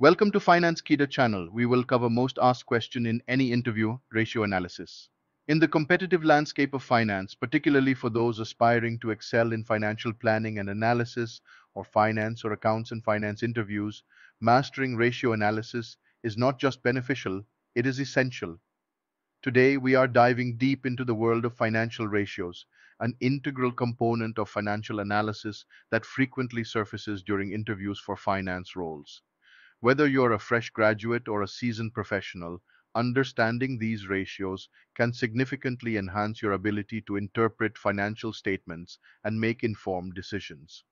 Welcome to Finance Kita channel. We will cover most asked question in any interview, ratio analysis. In the competitive landscape of finance, particularly for those aspiring to excel in financial planning and analysis, or finance or accounts and finance interviews, mastering ratio analysis is not just beneficial, it is essential. Today, we are diving deep into the world of financial ratios, an integral component of financial analysis that frequently surfaces during interviews for finance roles. Whether you're a fresh graduate or a seasoned professional, understanding these ratios can significantly enhance your ability to interpret financial statements and make informed decisions.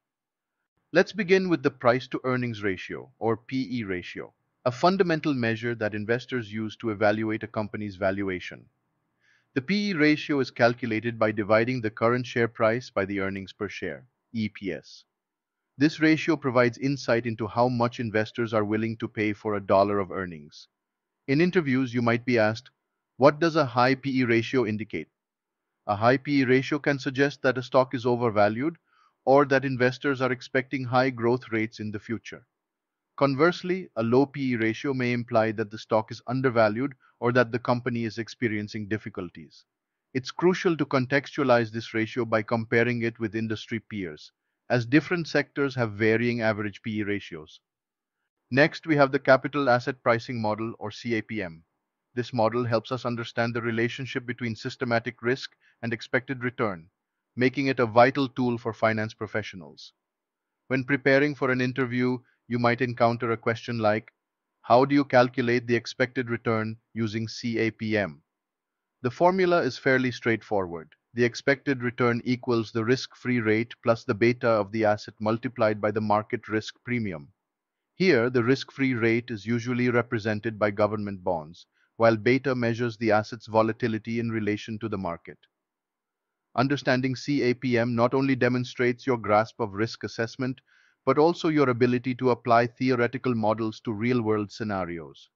Let's begin with the price to earnings ratio, or PE ratio, a fundamental measure that investors use to evaluate a company's valuation. The PE ratio is calculated by dividing the current share price by the earnings per share, EPS. This ratio provides insight into how much investors are willing to pay for a dollar of earnings. In interviews, you might be asked, what does a high PE ratio indicate? A high PE ratio can suggest that a stock is overvalued or that investors are expecting high growth rates in the future. Conversely, a low PE ratio may imply that the stock is undervalued or that the company is experiencing difficulties. It's crucial to contextualize this ratio by comparing it with industry peers, as different sectors have varying average PE ratios. Next, we have the Capital Asset Pricing Model or CAPM. This model helps us understand the relationship between systematic risk and expected return, making it a vital tool for finance professionals. When preparing for an interview, you might encounter a question like, how do you calculate the expected return using CAPM? The formula is fairly straightforward. The expected return equals the risk-free rate plus the beta of the asset multiplied by the market risk premium. Here, the risk-free rate is usually represented by government bonds, while beta measures the asset's volatility in relation to the market. Understanding CAPM not only demonstrates your grasp of risk assessment, but also your ability to apply theoretical models to real-world scenarios.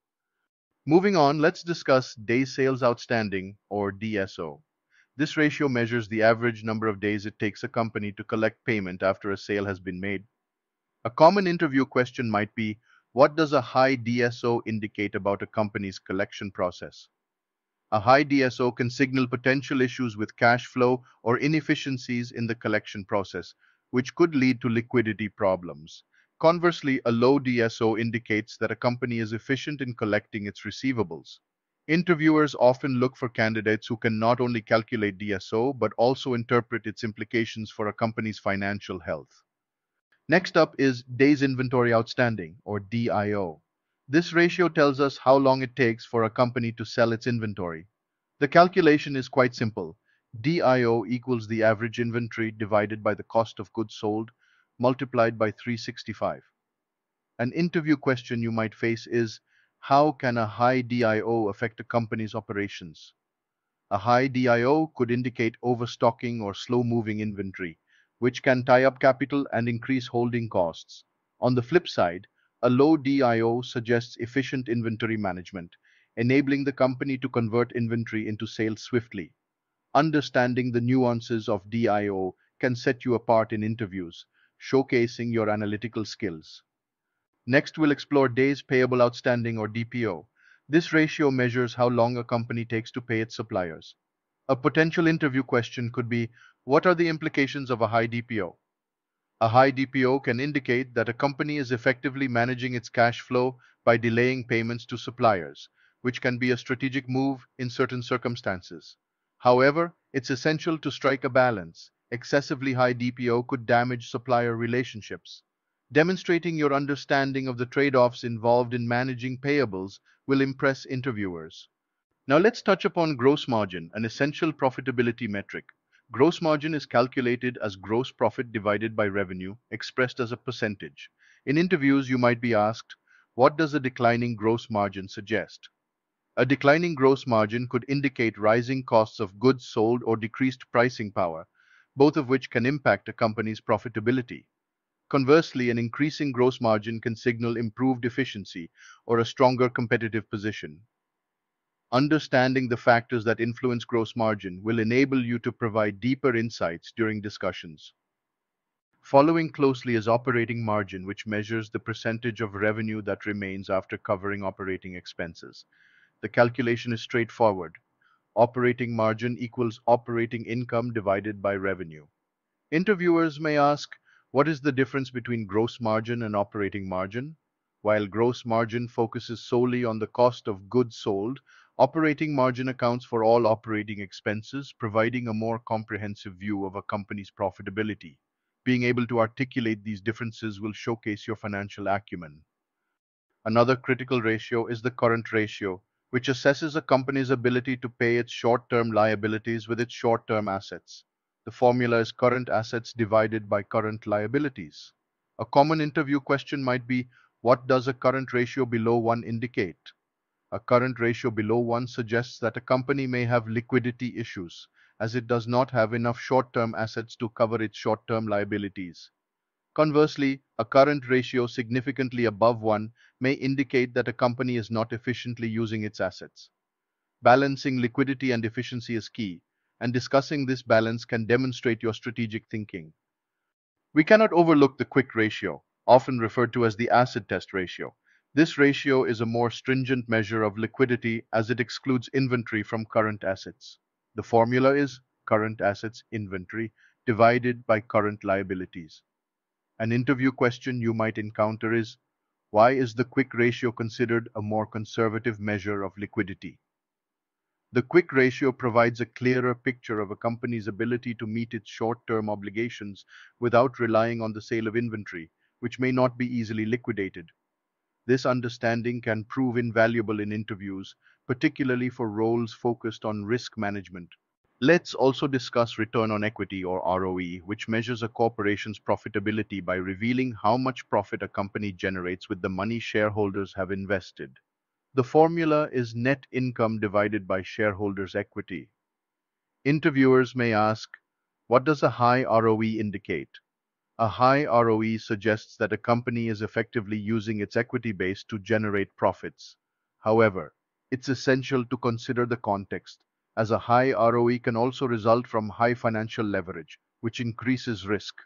Moving on, let's discuss Days Sales Outstanding, or DSO. This ratio measures the average number of days it takes a company to collect payment after a sale has been made. A common interview question might be, what does a high DSO indicate about a company's collection process? A high DSO can signal potential issues with cash flow or inefficiencies in the collection process, which could lead to liquidity problems. Conversely, a low DSO indicates that a company is efficient in collecting its receivables. Interviewers often look for candidates who can not only calculate DSO but also interpret its implications for a company's financial health. Next up is Days Inventory Outstanding, or DIO. This ratio tells us how long it takes for a company to sell its inventory. The calculation is quite simple. DIO equals the average inventory divided by the cost of goods sold multiplied by 365. An interview question you might face is, how can a high DIO affect a company's operations? A high DIO could indicate overstocking or slow-moving inventory, which can tie up capital and increase holding costs. On the flip side, a low DIO suggests efficient inventory management, enabling the company to convert inventory into sales swiftly. Understanding the nuances of DIO can set you apart in interviews, showcasing your analytical skills. Next, we'll explore Days Payable Outstanding or DPO. This ratio measures how long a company takes to pay its suppliers. A potential interview question could be, what are the implications of a high DPO? A high DPO can indicate that a company is effectively managing its cash flow by delaying payments to suppliers, which can be a strategic move in certain circumstances. However, it's essential to strike a balance. Excessively high DPO could damage supplier relationships. Demonstrating your understanding of the trade-offs involved in managing payables will impress interviewers. Now let's touch upon gross margin, an essential profitability metric. Gross margin is calculated as gross profit divided by revenue, expressed as a percentage. In interviews, you might be asked, what does a declining gross margin suggest? A declining gross margin could indicate rising costs of goods sold or decreased pricing power, both of which can impact a company's profitability. Conversely, an increasing gross margin can signal improved efficiency or a stronger competitive position. Understanding the factors that influence gross margin will enable you to provide deeper insights during discussions. Following closely is operating margin, which measures the percentage of revenue that remains after covering operating expenses. The calculation is straightforward. Operating margin equals operating income divided by revenue. Interviewers may ask, what is the difference between gross margin and operating margin? While gross margin focuses solely on the cost of goods sold, operating margin accounts for all operating expenses, providing a more comprehensive view of a company's profitability. Being able to articulate these differences will showcase your financial acumen. Another critical ratio is the current ratio, which assesses a company's ability to pay its short-term liabilities with its short-term assets. The formula is current assets divided by current liabilities. A common interview question might be, what does a current ratio below 1 indicate? A current ratio below 1 suggests that a company may have liquidity issues, as it does not have enough short-term assets to cover its short-term liabilities. Conversely, a current ratio significantly above 1 may indicate that a company is not efficiently using its assets. Balancing liquidity and efficiency is key, and discussing this balance can demonstrate your strategic thinking. We cannot overlook the quick ratio, often referred to as the acid test ratio. This ratio is a more stringent measure of liquidity as it excludes inventory from current assets. The formula is current assets inventory divided by current liabilities. An interview question you might encounter is, why is the quick ratio considered a more conservative measure of liquidity? The quick ratio provides a clearer picture of a company's ability to meet its short-term obligations without relying on the sale of inventory, which may not be easily liquidated. This understanding can prove invaluable in interviews, particularly for roles focused on risk management. Let's also discuss return on equity or ROE, which measures a corporation's profitability by revealing how much profit a company generates with the money shareholders have invested. The formula is net income divided by shareholders' equity. Interviewers may ask, what does a high ROE indicate? A high ROE suggests that a company is effectively using its equity base to generate profits. However, it's essential to consider the context, as a high ROE can also result from high financial leverage, which increases risk.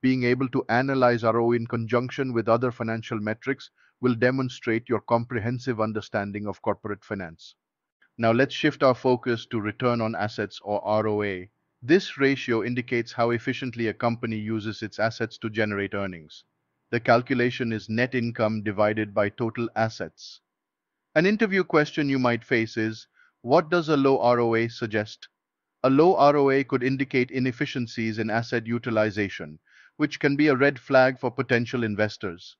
Being able to analyze ROE in conjunction with other financial metrics will demonstrate your comprehensive understanding of corporate finance. Now let's shift our focus to return on assets or ROA, this ratio indicates how efficiently a company uses its assets to generate earnings. The calculation is net income divided by total assets. An interview question you might face is, what does a low ROA suggest? A low ROA could indicate inefficiencies in asset utilization, which can be a red flag for potential investors.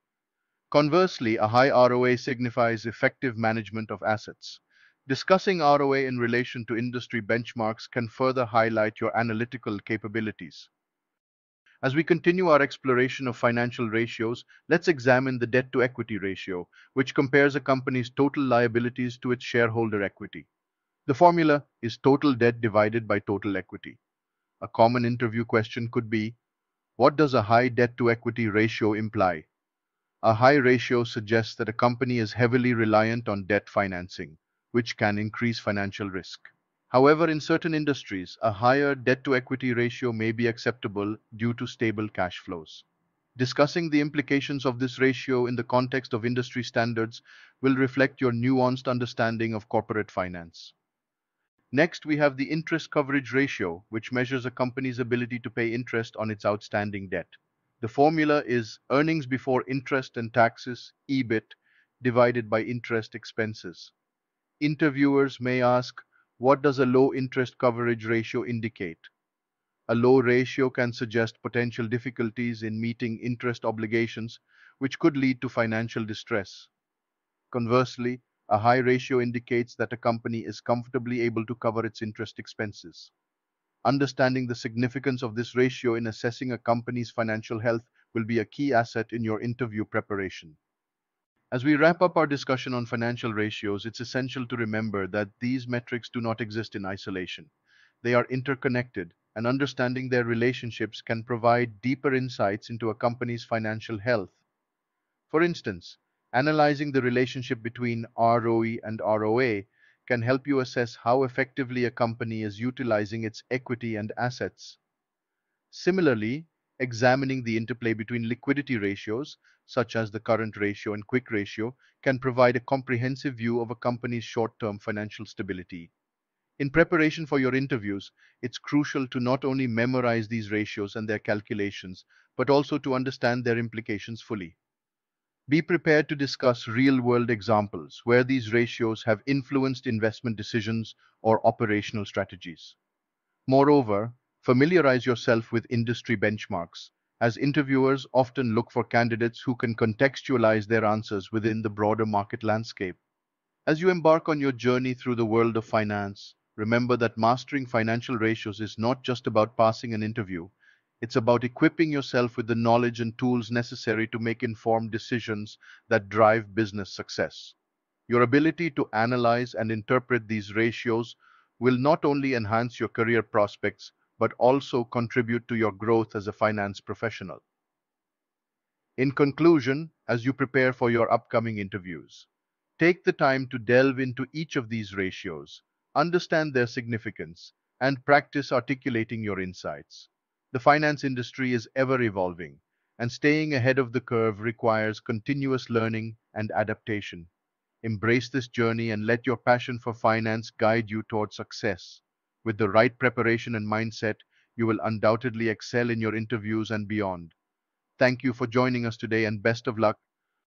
Conversely, a high ROA signifies effective management of assets. Discussing ROA in relation to industry benchmarks can further highlight your analytical capabilities. As we continue our exploration of financial ratios, let's examine the debt to equity ratio, which compares a company's total liabilities to its shareholder equity. The formula is total debt divided by total equity. A common interview question could be, what does a high debt to equity ratio imply? A high ratio suggests that a company is heavily reliant on debt financing which can increase financial risk. However, in certain industries, a higher debt-to-equity ratio may be acceptable due to stable cash flows. Discussing the implications of this ratio in the context of industry standards will reflect your nuanced understanding of corporate finance. Next, we have the interest coverage ratio, which measures a company's ability to pay interest on its outstanding debt. The formula is earnings before interest and taxes, EBIT, divided by interest expenses. Interviewers may ask, what does a low interest coverage ratio indicate? A low ratio can suggest potential difficulties in meeting interest obligations, which could lead to financial distress. Conversely, a high ratio indicates that a company is comfortably able to cover its interest expenses. Understanding the significance of this ratio in assessing a company's financial health will be a key asset in your interview preparation. As we wrap up our discussion on financial ratios, it's essential to remember that these metrics do not exist in isolation. They are interconnected, and understanding their relationships can provide deeper insights into a company's financial health. For instance, analyzing the relationship between ROE and ROA can help you assess how effectively a company is utilizing its equity and assets. Similarly, examining the interplay between liquidity ratios, such as the current ratio and quick ratio, can provide a comprehensive view of a company's short-term financial stability. In preparation for your interviews, it's crucial to not only memorize these ratios and their calculations, but also to understand their implications fully. Be prepared to discuss real-world examples where these ratios have influenced investment decisions or operational strategies. Moreover, familiarize yourself with industry benchmarks, as interviewers often look for candidates who can contextualize their answers within the broader market landscape. As you embark on your journey through the world of finance, remember that mastering financial ratios is not just about passing an interview, it's about equipping yourself with the knowledge and tools necessary to make informed decisions that drive business success. Your ability to analyze and interpret these ratios will not only enhance your career prospects, but also contribute to your growth as a finance professional. In conclusion, as you prepare for your upcoming interviews, take the time to delve into each of these ratios, understand their significance, and practice articulating your insights. The finance industry is ever evolving, and staying ahead of the curve requires continuous learning and adaptation. Embrace this journey and let your passion for finance guide you toward success. With the right preparation and mindset, you will undoubtedly excel in your interviews and beyond. Thank you for joining us today and best of luck